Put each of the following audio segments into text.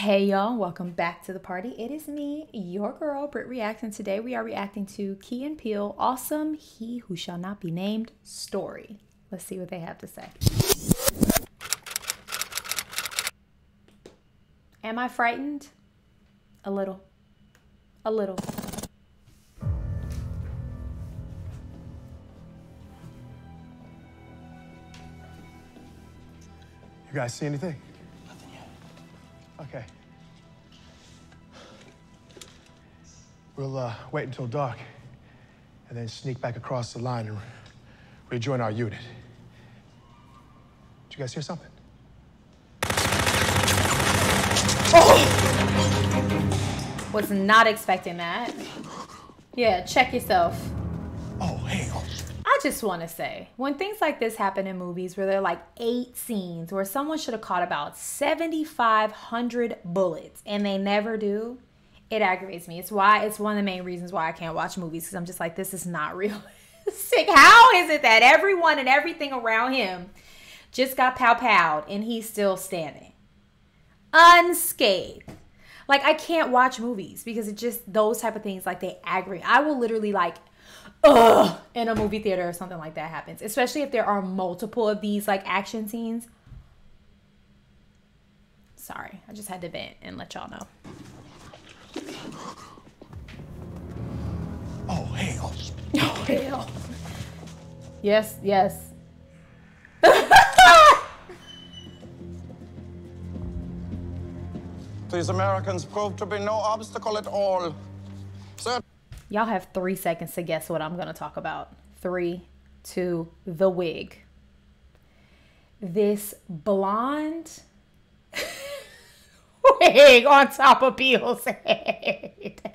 Hey y'all, welcome back to the party. It is me, your girl, Britt Reacts, and today we are reacting to Key and Peele Awesome He Who Shall Not Be Named story. Let's see what they have to say. Am I frightened? A little. A little. You guys see anything? Okay. We'll uh, wait until dark and then sneak back across the line and rejoin our unit. Did you guys hear something? Oh! Was not expecting that. Yeah, check yourself. Just want to say, when things like this happen in movies where there are like eight scenes where someone should have caught about 7,500 bullets and they never do, it aggravates me. It's why, it's one of the main reasons why I can't watch movies because I'm just like, this is not realistic. How is it that everyone and everything around him just got pow powed and he's still standing unscathed? Like, I can't watch movies because it just, those type of things, like, they aggravate. I will literally, like, ugh, in a movie theater or something like that happens, especially if there are multiple of these like action scenes. Sorry, I just had to vent and let y'all know. Oh, hell. Oh hell. Yes, yes. These Americans proved to be no obstacle at all. Y'all have three seconds to guess what I'm gonna talk about. Three, two, the wig. This blonde wig on top of Peele's head.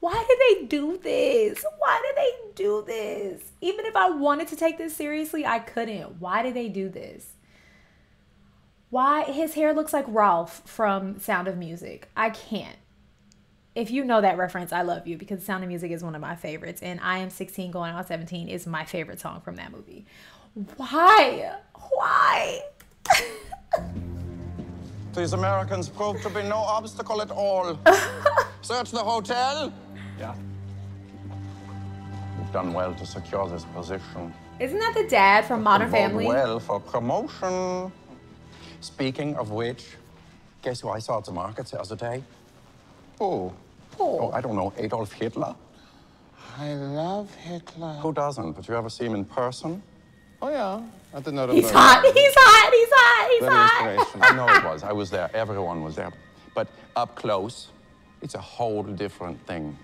Why did they do this? Why did they do this? Even if I wanted to take this seriously, I couldn't. Why did they do this? Why his hair looks like Rolf from Sound of Music. I can't if you know that reference, I love you because Sound of Music is one of my favorites, and I Am 16 Going on 17 is my favorite song from that movie. Why? Why? these Americans proved to be no obstacle at all. Search the hotel. Yeah. You've done well to secure this position. Isn't that the dad from Modern Family? well for promotion. Speaking of which, guess who I saw at the market the other day? Oh. Oh. Oh, I don't know, Adolf Hitler. I love Hitler. Who doesn't? But you ever see him in person? Oh yeah, at the Nuremberg. He's hot. He's hot. He's hot. He's Very hot. I know it was. I was there. Everyone was there. But up close, it's a whole different thing.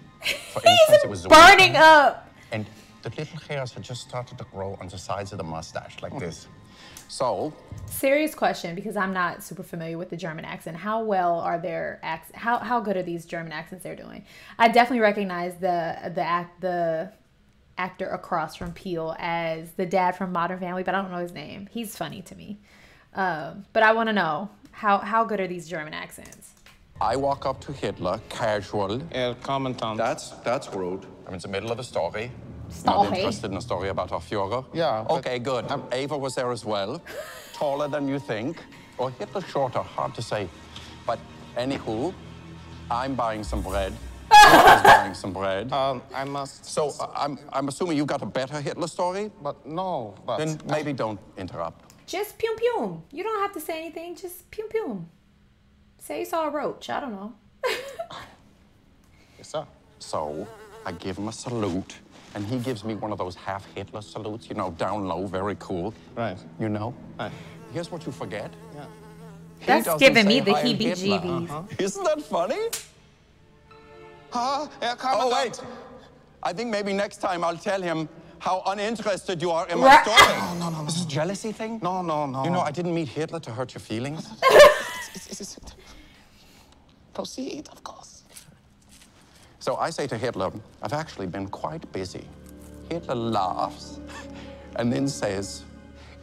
For instance, it was He's burning weekend, up. And the little hairs had just started to grow on the sides of the mustache, like mm. this. So, Serious question because I'm not super familiar with the German accent. How well are their acts? How how good are these German accents they're doing? I definitely recognize the the act the actor across from Peele as the dad from Modern Family, but I don't know his name. He's funny to me. Um, but I want to know how how good are these German accents? I walk up to Hitler, casual. Herr Kommandant. That's that's rude. I'm in the middle of a story. Story? Not interested in a story about our Führer. Yeah, Okay, good. Eva was there as well. Taller than you think. Or Hitler shorter, hard to say. But anywho, I'm buying some bread. Hitler's buying some bread. Um, I must. So uh, I'm, I'm assuming you got a better Hitler story? But no, but. Then maybe don't interrupt. Just pum pum. You don't have to say anything. Just pum pum. Say you saw a roach. I don't know. Yes, sir. So I give him a salute, and he gives me one of those half Hitler salutes, you know, down low, very cool. Right. You know? Right. Here's what you forget. Yeah. He That's giving me the heebie-jeebies. Uh-huh. Isn't that funny? Huh? Herr Oh, wait. I think maybe next time I'll tell him how uninterested you are in my Right. story. No, no, no. This is a jealousy thing? No, no, no. You know, I didn't meet Hitler to hurt your feelings. It's- it's- it's- Proceed, of course. So I say to Hitler, I've actually been quite busy. Hitler laughs and then says,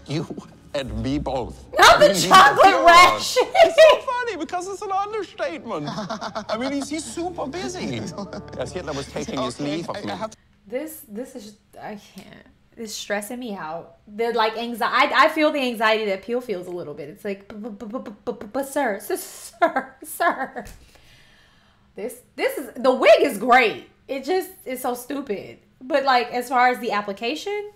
You and me both. Not the I mean, he's chocolate Führer. rash. It's so funny because it's an understatement. I mean, he's, he's super busy. As Hitler was taking his leave of me. I have to- This this is just, I can't. It's stressing me out. The like anxiety. I, I feel the anxiety that Peele feels a little bit. It's like, but sir, sir, sir. This this is the wig is great. It just is so stupid. But like as far as the application,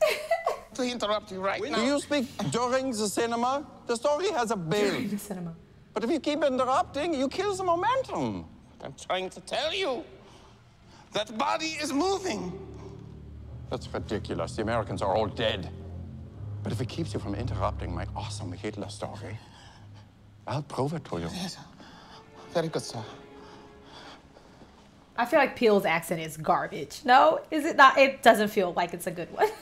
To interrupt you right Do now. you speak during the cinema? The story has a build. the cinema. But if you keep interrupting, you kill the momentum. I'm trying to tell you. That body is moving. That's ridiculous. The Americans are all dead. But if it keeps you from interrupting my awesome Hitler story, I'll prove it to you. Yes. Very good, sir. I feel like Peele's accent is garbage. No, is it not? It doesn't feel like it's a good one.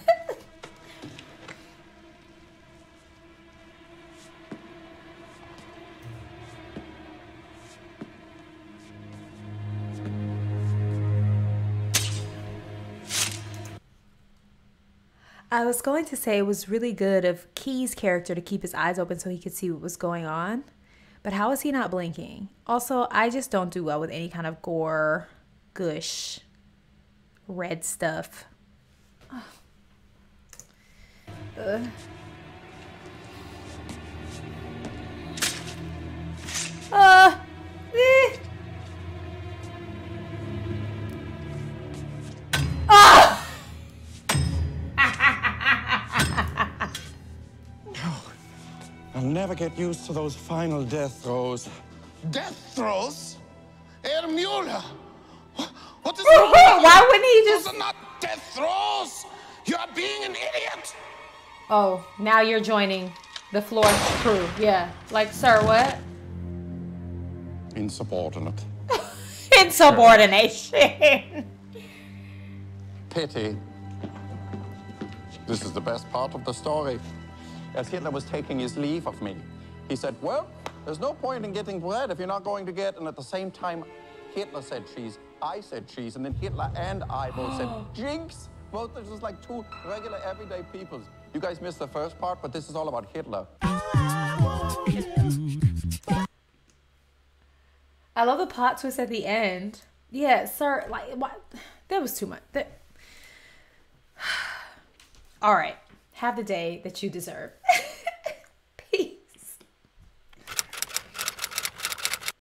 I was going to say it was really good of Key's character to keep his eyes open so he could see what was going on. But how is he not blinking? Also, I just don't do well with any kind of gore, gush, red stuff. Ugh. Uh, eh. I'll never get used to those final death throes. Death throes? Herr Mueller. What is wrong with? Why wouldn't he just? Those are not death throes. You are being an idiot. Oh, now you're joining the floor crew. Yeah. Like, sir, what? Insubordinate. Insubordination. Pity. This is the best part of the story. As Hitler was taking his leave of me, he said, Well, there's no point in getting bread if you're not going to get. And at the same time, Hitler said cheese, I said cheese, and then Hitler and I both said jinx. Both are just like two regular everyday peoples. You guys missed the first part, but this is all about Hitler. I love the plot twist at the end. Yeah, sir. Like, what? That was too much. That... All right. Have the day that you deserve.